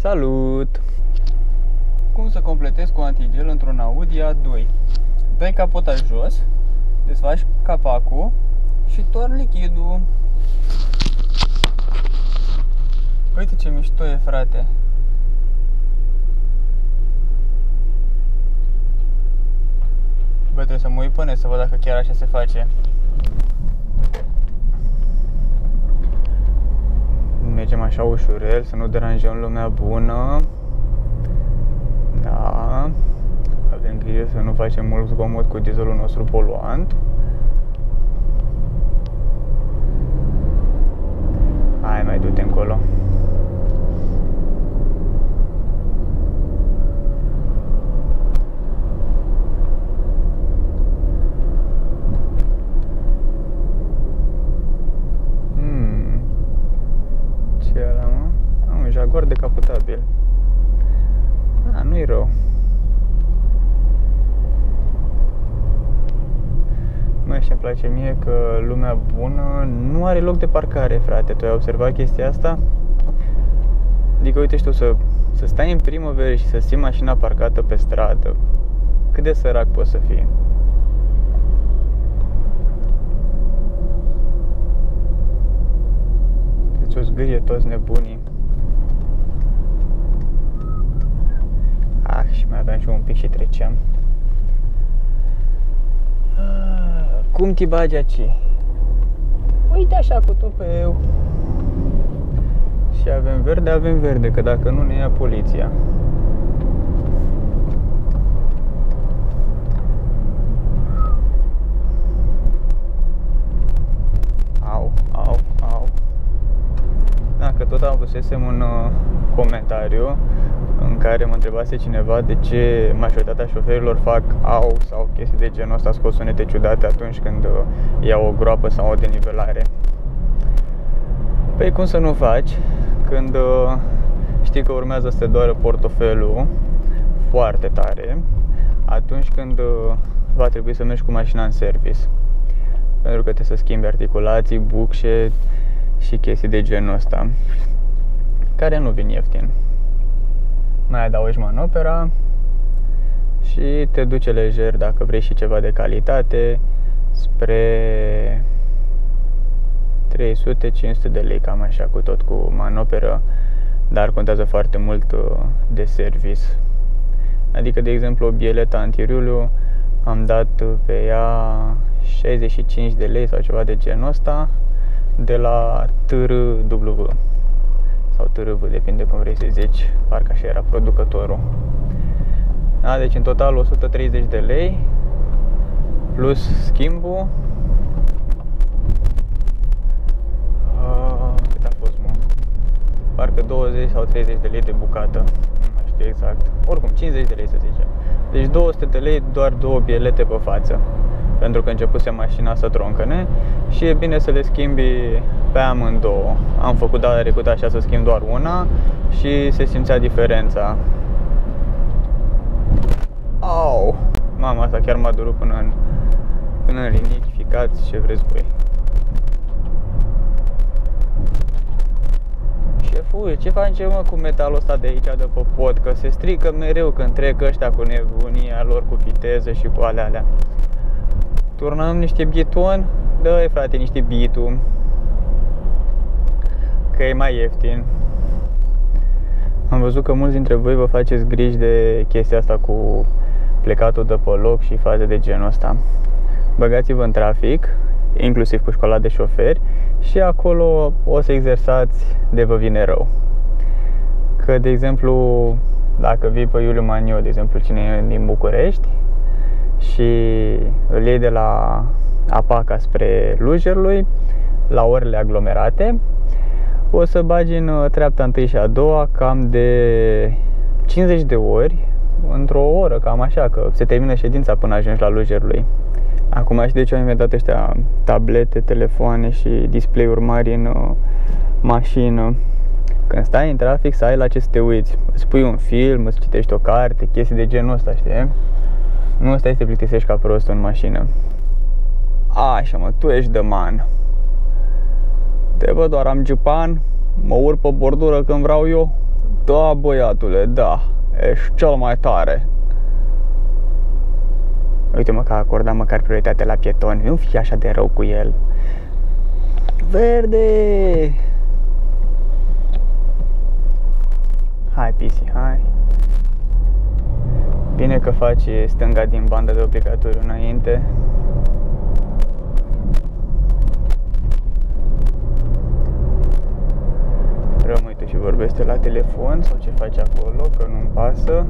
Salut! Cum să completez cu antigel într-un Audi A2? Dai capota jos, desfaci capacul și torni lichidul. Uite ce mișto e, frate! Bă, trebuie să mă uit până să văd dacă chiar așa se face. Mergem așa ușurel, să nu deranjăm lumea bună. Da. Avem grijă să nu facem mult zgomot cu dieselul nostru poluant. Hai, mai du-te încolo. Jaguar decapotabil. A, nu-i rău. Mai și îmi place mie că lumea bună nu are loc de parcare, frate. Tu ai observat chestia asta? Adică, uite și tu, să, să stai în primăvară și să ții mașina parcată pe stradă. Cât de sărac poți să fii? Deci o zgârie toți nebunii. Ah, și mai aveam și un pic și treceam. Ah, cum ti bagi aici? Uite așa cu topeu. Și avem verde, avem verde, că dacă nu ne ia poliția. Au, au, au. Dacă tot avusesem un uh, comentariu în care mă întrebase cineva de ce majoritatea șoferilor fac au sau chestii de genul ăsta, scos sunete ciudate atunci când uh, iau o groapă sau o denivelare. Păi cum să nu faci când uh, știi că urmează să te doară portofelul foarte tare atunci când uh, va trebui să mergi cu mașina în service. Pentru că trebuie să schimbi articulații, bucșe și chestii de genul ăsta care nu vin ieftin mai adaugi manopera și te duce lejer dacă vrei și ceva de calitate spre 300-500 de lei, cam așa cu tot cu manoperă, dar contează foarte mult uh, de service. Adică, de exemplu, o bieletă antiruliu am dat pe ea 65 de lei sau ceva de genul ăsta de la TRW sau TRV, depinde cum vrei să zici, parcă așa era producătorul. Da, deci în total 130 de lei plus schimbul. Uh, cât a fost, mă? Parcă 20 sau 30 de lei de bucată. Nu mai știu exact. Oricum, 50 de lei să zicem. Deci 200 de lei doar două bielete pe față pentru că începuse mașina să troncăne și e bine să le schimbi pe amândouă. Am făcut data trecută așa să schimb doar una și se simțea diferența. Au! Mama asta chiar m-a durut până în, până în rinichi, ficați ce vreți voi. Șeful, ce facem mă cu metalul ăsta de aici de pe pod? Că se strică mereu când trec ăștia cu nebunia lor, cu viteză și cu alea alea. Turnăm niște biton, dă frate niște bitu Că e mai ieftin. Am văzut că mulți dintre voi vă faceți griji de chestia asta cu plecatul de pe loc și faze de genul ăsta. Băgați-vă în trafic, inclusiv cu școala de șoferi și acolo o să exersați de vă vine rău. Că, de exemplu, dacă vii pe Iuliu Maniu, de exemplu, cine e din București și îl iei de la Apaca spre Lujerlui la orele aglomerate o să bagi în uh, treapta întâi și a doua cam de 50 de ori într-o oră, cam așa, că se termină ședința până ajungi la Lujerlui. Acum și de ce au inventat ăștia tablete, telefoane și display-uri mari în uh, mașină. Când stai în trafic să ai la ce să te uiți. Îți pui un film, îți citești o carte, chestii de genul ăsta, știi? Nu stai să te plictisești ca prost în mașină. Așa mă, tu ești de man. Te văd doar am gipan, mă urc pe bordură când vreau eu. Da, băiatule, da, ești cel mai tare. Uite-mă că a acordat măcar prioritate la pietoni. Nu fi așa de rău cu el. Verde! Hai, pisi, hai. Bine că faci stânga din banda de obligatoriu înainte. Rămâi tu și vorbește la telefon sau ce faci acolo, că nu-mi pasă.